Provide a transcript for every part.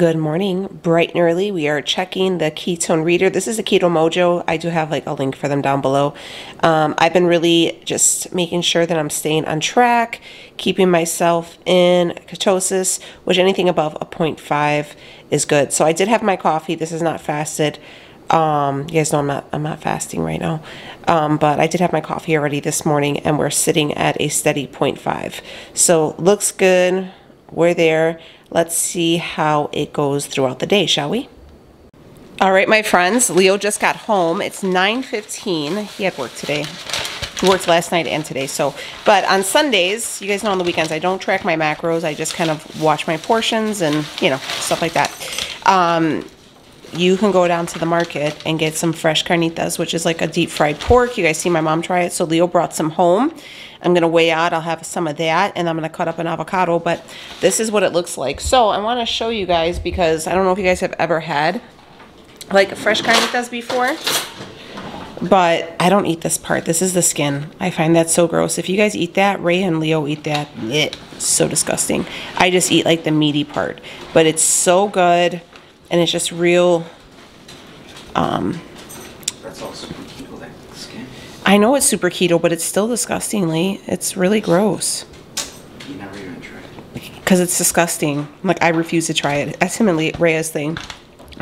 Good morning, bright and early. We are checking the ketone reader. This is a Keto Mojo. I do have like a link for them down below. Um, I've been really just making sure that I'm staying on track, keeping myself in ketosis, which anything above a 0.5 is good. So I did have my coffee. This is not fasted. Um, you guys know I'm not I'm not fasting right now, um, but I did have my coffee already this morning, and we're sitting at a steady 0.5. So looks good. We're there. Let's see how it goes throughout the day, shall we? All right, my friends, Leo just got home. It's 9.15. He had work today. He worked last night and today. So, but on Sundays, you guys know on the weekends, I don't track my macros. I just kind of watch my portions and, you know, stuff like that. Um, you can go down to the market and get some fresh carnitas, which is like a deep fried pork. You guys see my mom try it. So Leo brought some home. I'm going to weigh out. I'll have some of that and I'm going to cut up an avocado. But this is what it looks like. So I want to show you guys because I don't know if you guys have ever had like a fresh carnitas before. But I don't eat this part. This is the skin. I find that so gross. If you guys eat that, Rhea and Leo eat that. It's so disgusting. I just eat like the meaty part. But it's so good and it's just real um That's all super keto, that skin. I know it's super keto, but it's still disgustingly. It's really gross. You never even tried. Because it's disgusting. Like, I refuse to try it. That's him and Rhea's thing.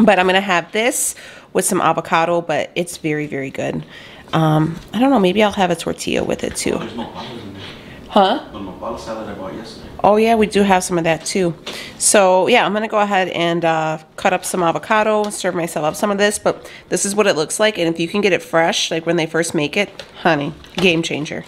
But I'm going to have this with some avocado, but it's very, very good. Um, I don't know. Maybe I'll have a tortilla with it Oh, too. there's nopales in there. Huh? The salad I bought yesterday. Oh, yeah, we do have some of that too. So, yeah, I'm to go ahead and uh, cut up some avocado, and serve myself up some of this. But this is what it looks like. And if you can get it fresh, like when they first make it, honey, game changer.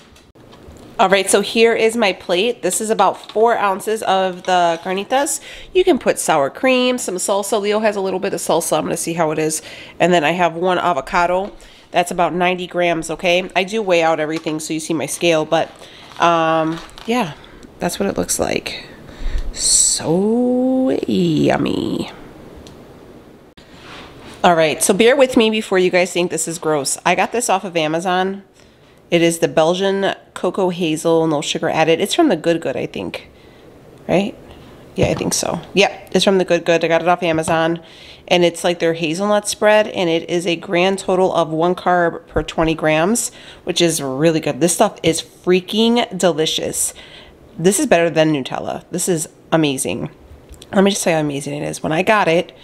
All right, so here is my plate. This is about four ounces of the carnitas. You can put sour cream, some salsa. Leo has a little bit of salsa. I'm gonna see how it is. And then I have one avocado. That's about 90 grams, okay? I do weigh out everything so you see my scale, but um, yeah, that's what it looks like. So yummy. All right, so bear with me before you guys think this is gross. I got this off of Amazon. It is the Belgian cocoa hazel, no sugar added. It's from the Good Good, I think. Right? Yeah, I think so. Yep, it's from the Good Good. I got it off Amazon. And it's like their hazelnut spread. And it is a grand total of one carb per 20 grams, which is really good. This stuff is freaking delicious. This is better than Nutella. This is amazing. Let me just say how amazing it is. When I got it,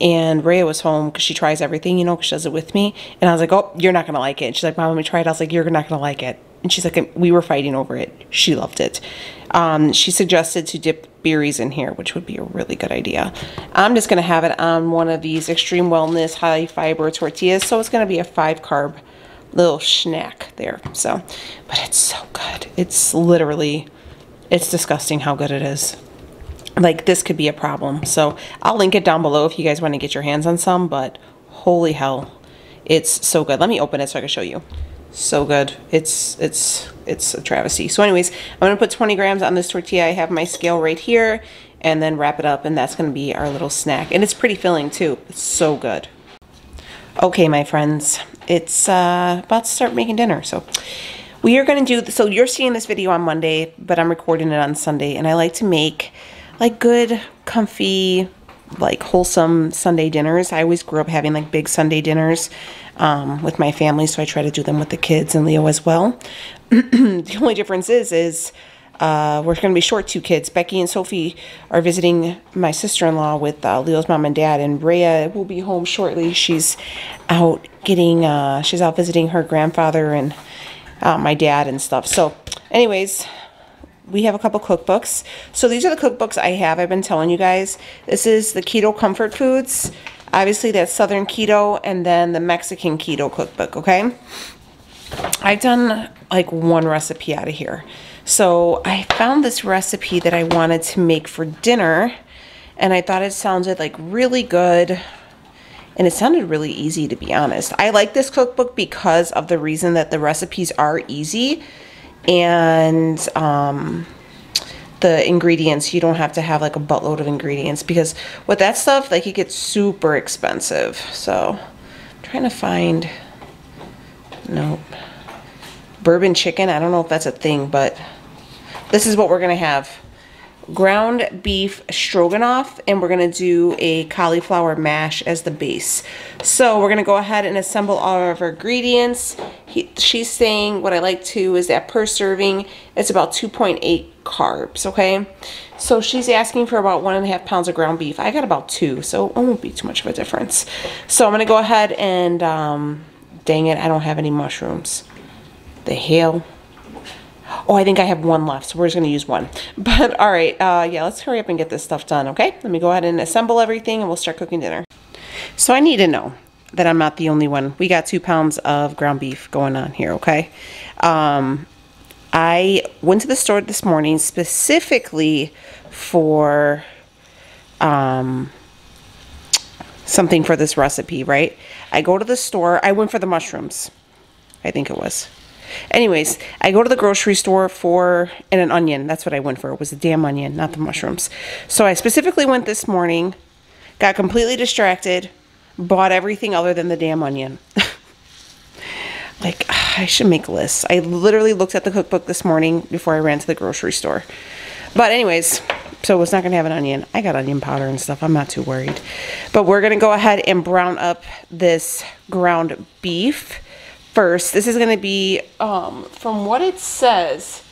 and Rhea was home because she tries everything, you know, because she does it with me. And I was like, oh, you're not going to like it. And she's like, Mom, let me try it. I was like, you're not going to like it. And she's like, we were fighting over it. She loved it. Um, she suggested to dip berries in here, which would be a really good idea. I'm just going to have it on one of these Xtreme Wellness high fiber tortillas. So it's going to be a five carb little snack there. So, but it's so good. It's literally, it's disgusting how good it is like this could be a problem. So I'll link it down below if you guys want to get your hands on some, but holy hell, it's so good. Let me open it so I can show you. So good. It's, it's, it's a travesty. So anyways, I'm going to put 20 grams on this tortilla. I have my scale right here and then wrap it up and that's going to be our little snack. And it's pretty filling too. It's so good. Okay, my friends, it's uh, about to start making dinner. So we are going to do, so you're seeing this video on Monday, but I'm recording it on Sunday. And I like to make like good, comfy, like wholesome Sunday dinners. I always grew up having like big Sunday dinners um, with my family, so I try to do them with the kids and Leo as well. the only difference is, is uh, we're going to be short two kids. Becky and Sophie are visiting my sister-in-law with uh, Leo's mom and dad, and Rhea will be home shortly. She's out getting, uh, she's out visiting her grandfather and uh, my dad and stuff. So, anyways, we have a couple cookbooks. So these are the cookbooks I have. I've been telling you guys. This is the Keto Comfort Foods. Obviously, that's Southern Keto, and then the Mexican Keto Cookbook, okay? I've done like one recipe out of here. So I found this recipe that I wanted to make for dinner, and I thought it sounded like really good. And it sounded really easy, to be honest. I like this cookbook because of the reason that the recipes are easy and um, the ingredients. You don't have to have like a buttload of ingredients because with that stuff like it gets super expensive. So I'm trying to find nope. Bourbon chicken? I don't know if that's a thing but this is what we're gonna have ground beef stroganoff, and we're gonna do a cauliflower mash as the base. So we're gonna go ahead and assemble all of our ingredients. He, she's saying what I like to is that per serving, it's about 2.8 carbs, okay? So she's asking for about one and a half pounds of ground beef. I got about two, so it won't be too much of a difference. So I'm gonna go ahead and, um, dang it, I don't have any mushrooms. The hell. Oh, I think I have one left, so we're just gonna use one. But all right, uh, yeah, let's hurry up and get this stuff done, okay? Let me go ahead and assemble everything and we'll start cooking dinner. So I need to know that I'm not the only one. We got two pounds of ground beef going on here, okay? Um, I went to the store this morning specifically for um, something for this recipe, right? I go to the store, I went for the mushrooms, I think it was. Anyways, I go to the grocery store for and an onion. That's what I went for. It was a damn onion, not the mushrooms. So I specifically went this morning, got completely distracted, bought everything other than the damn onion. like ah, I should make lists. I literally looked at the cookbook this morning before I ran to the grocery store. But anyways, so it's not gonna have an onion. I got onion powder and stuff. I'm not too worried. But we're gonna go ahead and brown up this ground beef first. This is going to be, um, from what it says,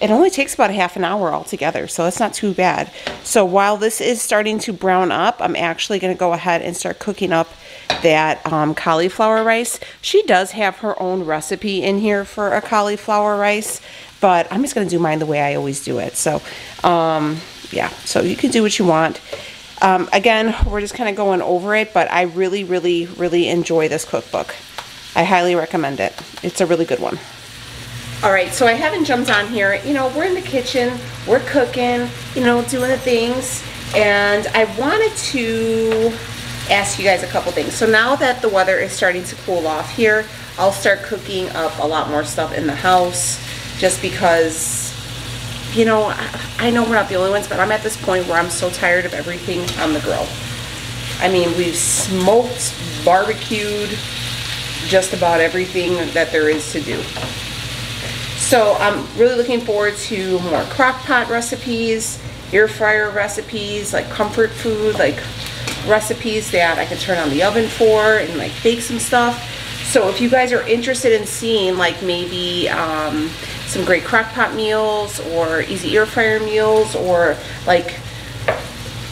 it only takes about a half an hour altogether, so it's not too bad. So while this is starting to brown up, I'm actually going to go ahead and start cooking up that um, cauliflower rice. She does have her own recipe in here for a cauliflower rice, but I'm just going to do mine the way I always do it. So, um, yeah, so you can do what you want. Um, again, we're just kind of going over it, but I really, really, really enjoy this cookbook. I highly recommend it. It's a really good one. All right, so I haven't jumped on here. You know, we're in the kitchen, we're cooking, you know, doing the things, and I wanted to ask you guys a couple things. So now that the weather is starting to cool off here, I'll start cooking up a lot more stuff in the house just because, you know, I know we're not the only ones, but I'm at this point where I'm so tired of everything on the grill. I mean, we've smoked, barbecued, just about everything that there is to do. So I'm really looking forward to more crock pot recipes, air fryer recipes, like comfort food, like recipes that I can turn on the oven for and like bake some stuff. So if you guys are interested in seeing like maybe um, some great crock pot meals or easy air fryer meals or like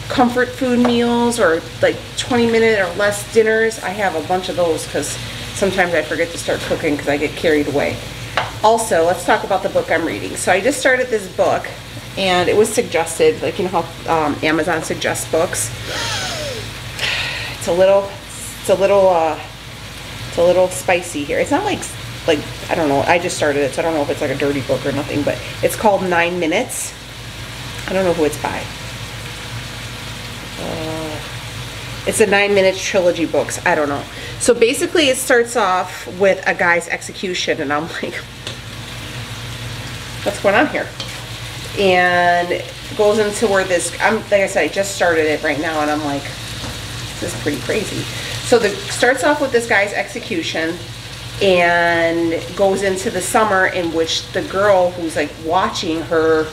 comfort food meals or like 20 minute or less dinners, I have a bunch of those because sometimes I forget to start cooking because I get carried away. Also, let's talk about the book I'm reading. So I just started this book and it was suggested, like you know how um, Amazon suggests books. It's a little, it's a little, uh, it's a little spicy here. It's not like, like, I don't know, I just started it, so I don't know if it's like a dirty book or nothing, but it's called Nine Minutes. I don't know who it's by. Uh, it's a nine minute trilogy books. I don't know. So basically it starts off with a guy's execution and I'm like, what's going on here? And goes into where this, I'm, like I said, I just started it right now and I'm like, this is pretty crazy. So the starts off with this guy's execution and goes into the summer in which the girl who's like watching her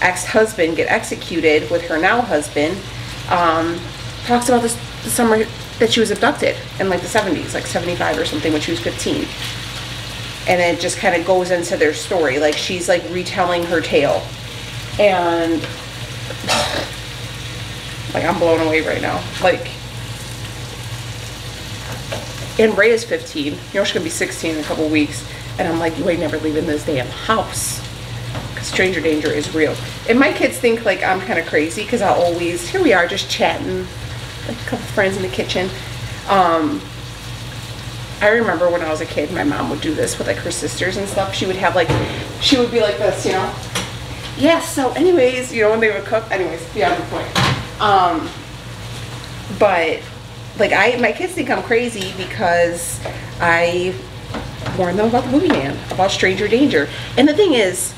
ex-husband get executed with her now husband um, talks about this the summer that she was abducted in like the 70s, like 75 or something when she was 15. And it just kind of goes into their story. Like she's like retelling her tale. And like I'm blown away right now. Like and Rhea is 15. You know she's gonna be 16 in a couple weeks. And I'm like, you ain't never leaving this damn house. Cause stranger danger is real. And my kids think like I'm kind of crazy because I always, here we are just chatting like a couple friends in the kitchen. Um, I remember when I was a kid, my mom would do this with like her sisters and stuff. She would have like, she would be like this, you know. Yeah. So, anyways, you know, when they would cook, anyways, beyond the point. Um, but like I, my kids think I'm crazy because I warned them about the movie man, about Stranger Danger. And the thing is,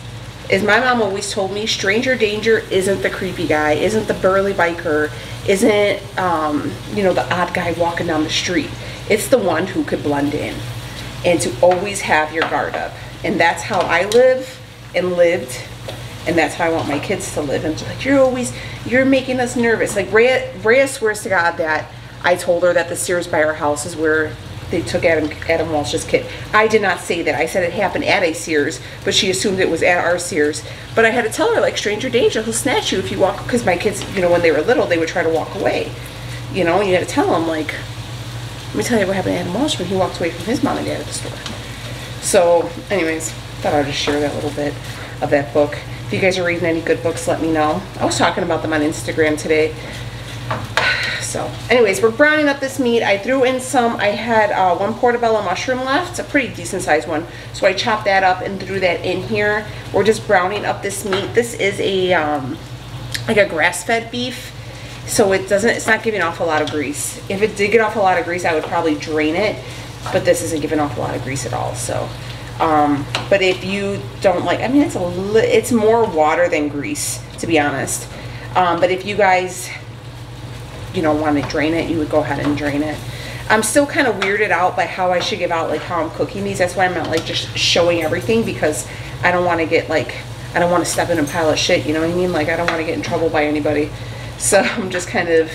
is my mom always told me Stranger Danger isn't the creepy guy, isn't the burly biker, isn't, um, you know, the odd guy walking down the street. It's the one who could blend in and to always have your guard up. And that's how I live and lived. And that's how I want my kids to live. And like, you're always, you're making us nervous. Like Rhea, Rhea swears to God that I told her that the Sears by our house is where they took Adam, Adam Walsh's kid. I did not say that. I said it happened at a Sears, but she assumed it was at our Sears. But I had to tell her, like, stranger danger, he'll snatch you if you walk, because my kids, you know, when they were little, they would try to walk away. You know, and you had to tell them, like, let me tell you what happened to Adam Walsh when he walked away from his mom and dad at the store. So, anyways, thought I'd just share that little bit of that book. If you guys are reading any good books, let me know. I was talking about them on Instagram today. So, anyways, we're browning up this meat. I threw in some, I had uh, one portobello mushroom left. It's a pretty decent sized one. So I chopped that up and threw that in here. We're just browning up this meat. This is a, um, like a grass-fed beef. So it doesn't, it's not giving off a lot of grease. If it did get off a lot of grease, I would probably drain it. But this isn't giving off a lot of grease at all, so. Um, but if you don't like, I mean, it's a it's more water than grease, to be honest. Um, but if you guys you know, want to drain it, you would go ahead and drain it. I'm still kind of weirded out by how I should give out like how I'm cooking these. That's why I'm not like just showing everything because I don't want to get like, I don't want to step in a pile of shit, you know what I mean? Like I don't want to get in trouble by anybody. So I'm just kind of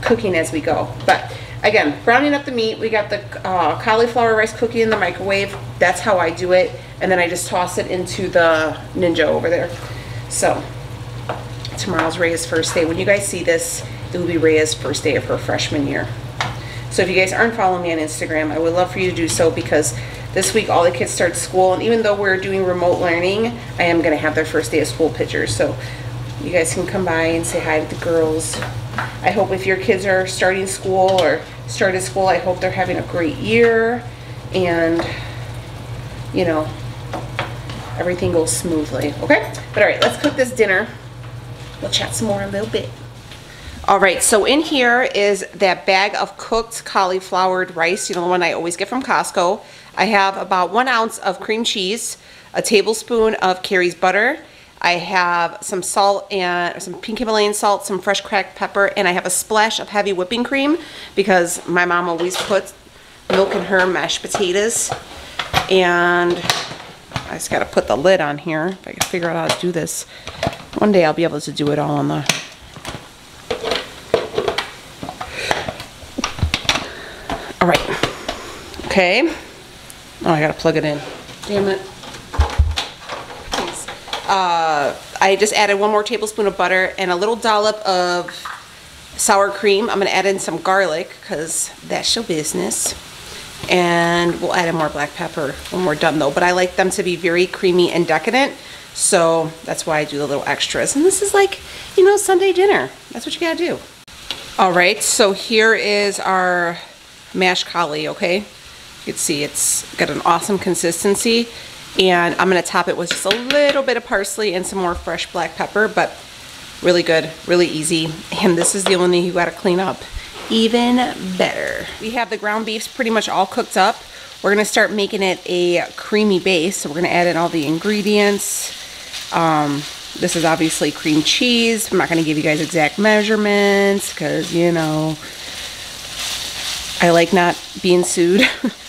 cooking as we go. But again, browning up the meat. We got the uh, cauliflower rice cookie in the microwave. That's how I do it. And then I just toss it into the Ninja over there. So tomorrow's Rhea's first day. When you guys see this, be Rhea's first day of her freshman year. So if you guys aren't following me on Instagram, I would love for you to do so because this week all the kids start school and even though we're doing remote learning, I am gonna have their first day of school pictures. So you guys can come by and say hi to the girls. I hope if your kids are starting school or started school, I hope they're having a great year and, you know, everything goes smoothly, okay? But all right, let's cook this dinner. We'll chat some more in a little bit. All right, so in here is that bag of cooked cauliflowered rice, you know, the one I always get from Costco. I have about one ounce of cream cheese, a tablespoon of Carrie's butter. I have some salt and some pink Himalayan salt, some fresh cracked pepper, and I have a splash of heavy whipping cream because my mom always puts milk in her mashed potatoes. And I just gotta put the lid on here if I can figure out how to do this. One day I'll be able to do it all on the All right. Okay. Oh, I gotta plug it in. Damn it. Uh, I just added one more tablespoon of butter and a little dollop of sour cream. I'm gonna add in some garlic because that's your business. And we'll add in more black pepper when we're done though. But I like them to be very creamy and decadent. So that's why I do the little extras. And this is like, you know, Sunday dinner. That's what you gotta do. All right, so here is our mashed collie, okay? You can see it's got an awesome consistency. And I'm gonna top it with just a little bit of parsley and some more fresh black pepper, but really good, really easy. And this is the only thing you gotta clean up even better. We have the ground beefs pretty much all cooked up. We're gonna start making it a creamy base. So we're gonna add in all the ingredients. Um, this is obviously cream cheese. I'm not gonna give you guys exact measurements because, you know, I like not being sued.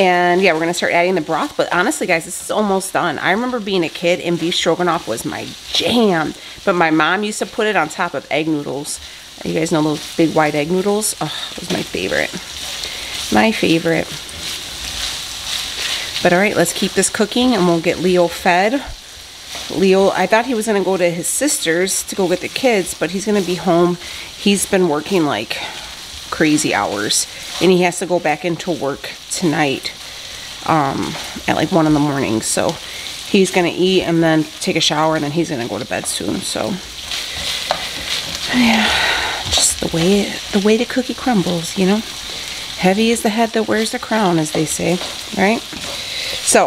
and yeah, we're gonna start adding the broth. But honestly, guys, this is almost done. I remember being a kid and beef stroganoff was my jam. But my mom used to put it on top of egg noodles. You guys know those big white egg noodles? Oh, it was my favorite. My favorite. But all right, let's keep this cooking and we'll get Leo fed. Leo, I thought he was gonna go to his sister's to go get the kids, but he's gonna be home. He's been working like crazy hours and he has to go back into work tonight um, at like one in the morning. So he's gonna eat and then take a shower and then he's gonna go to bed soon. So yeah just the way the way the cookie crumbles you know? Heavy is the head that wears the crown as they say right? So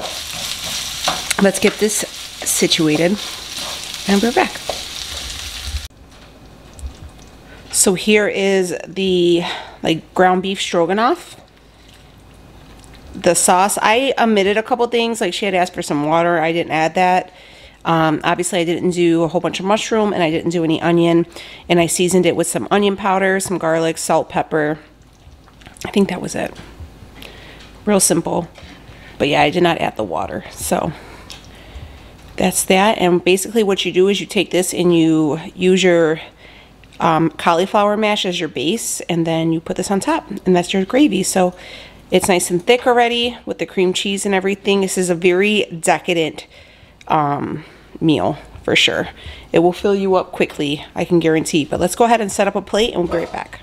let's get this situated and we're back So here is the like ground beef stroganoff. The sauce, I omitted a couple things. Like she had asked for some water. I didn't add that. Um, obviously, I didn't do a whole bunch of mushroom and I didn't do any onion. And I seasoned it with some onion powder, some garlic, salt, pepper. I think that was it. Real simple. But yeah, I did not add the water. So that's that. And basically what you do is you take this and you use your um, cauliflower mash as your base and then you put this on top and that's your gravy. So it's nice and thick already with the cream cheese and everything. This is a very decadent um, meal for sure. It will fill you up quickly, I can guarantee. But let's go ahead and set up a plate and we'll be right back.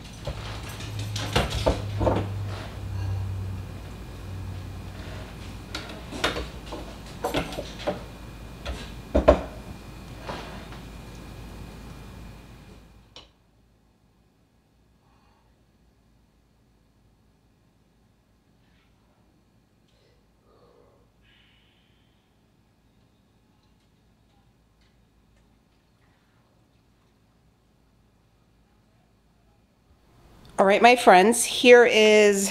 All right, my friends, here is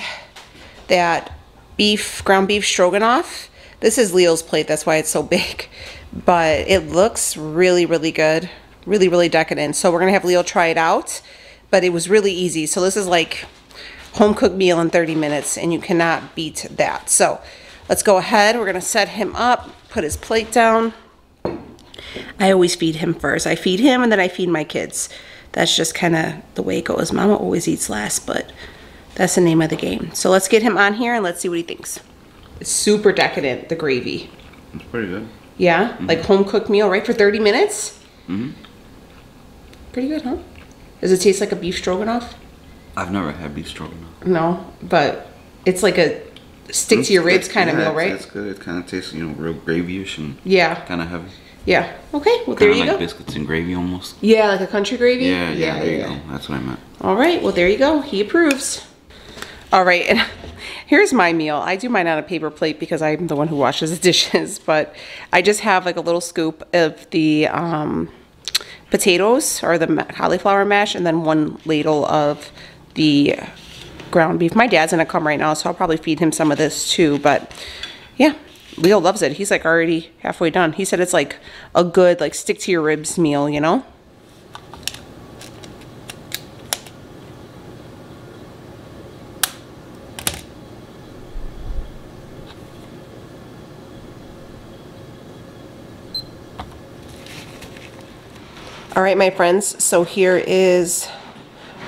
that beef, ground beef stroganoff. This is Leo's plate, that's why it's so big. But it looks really, really good. Really, really decadent. So we're gonna have Leo try it out. But it was really easy. So this is like home cooked meal in 30 minutes and you cannot beat that. So let's go ahead. We're gonna set him up, put his plate down. I always feed him first. I feed him and then I feed my kids that's just kind of the way it goes. Mama always eats last, but that's the name of the game. So let's get him on here and let's see what he thinks. It's super decadent, the gravy. It's pretty good. Yeah? Mm -hmm. Like home cooked meal, right? For 30 minutes? Mm-hmm. Pretty good, huh? Does it taste like a beef stroganoff? I've never had beef stroganoff. No, but it's like a stick to your ribs kind of meal, right? It's good. It kind of tastes, you know, real gravyish and yeah, kind of heavy. Yeah. Okay. Well, there you like go. biscuits and gravy almost. Yeah, like a country gravy. Yeah, yeah. yeah there yeah. you go. That's what I meant. All right. Well, there you go. He approves. All right, and here's my meal. I do mine on a paper plate because I'm the one who washes the dishes, but I just have like a little scoop of the um, potatoes or the cauliflower mash and then one ladle of the ground beef. My dad's gonna come right now, so I'll probably feed him some of this too, but yeah, Leo loves it. He's like already halfway done. He said it's like a good like stick to your ribs meal, you know? All right, my friends, so here is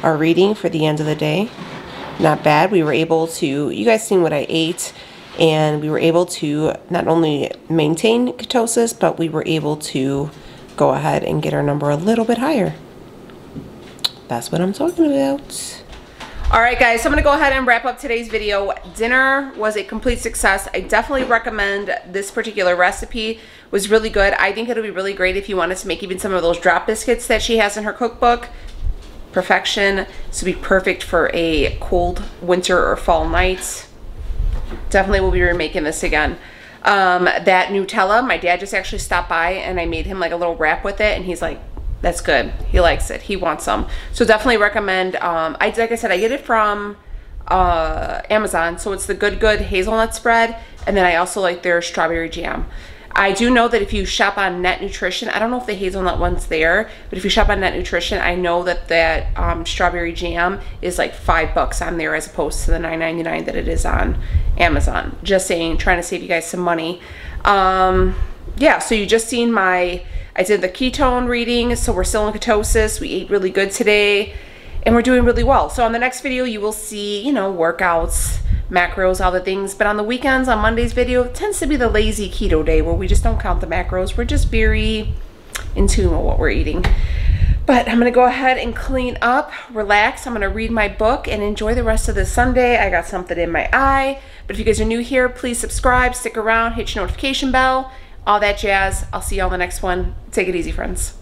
our reading for the end of the day. Not bad. We were able to, you guys seen what I ate and we were able to not only maintain ketosis, but we were able to go ahead and get our number a little bit higher. That's what I'm talking about. All right, guys, so I'm gonna go ahead and wrap up today's video. Dinner was a complete success. I definitely recommend this particular recipe. It was really good. I think it'll be really great if you wanted to make even some of those drop biscuits that she has in her cookbook. Perfection. This would be perfect for a cold winter or fall night definitely will be remaking this again. Um, that Nutella, my dad just actually stopped by and I made him like a little wrap with it and he's like, that's good. He likes it. He wants some. So definitely recommend, um, I, like I said, I get it from uh, Amazon. So it's the Good Good hazelnut spread. And then I also like their strawberry jam. I do know that if you shop on Netrition, I don't know if the hazelnut one's there, but if you shop on Netrition, I know that that um, strawberry jam is like five bucks on there as opposed to the $9.99 that it is on Amazon. Just saying, trying to save you guys some money. Um, yeah, so you just seen my, I did the ketone reading, so we're still in ketosis. We ate really good today, and we're doing really well. So on the next video, you will see, you know, workouts, macros, all the things. But on the weekends, on Monday's video, tends to be the lazy keto day where we just don't count the macros. We're just very in tune with what we're eating. But I'm gonna go ahead and clean up, relax. I'm gonna read my book and enjoy the rest of the Sunday. I got something in my eye. But if you guys are new here, please subscribe, stick around, hit your notification bell, all that jazz. I'll see you on the next one. Take it easy, friends.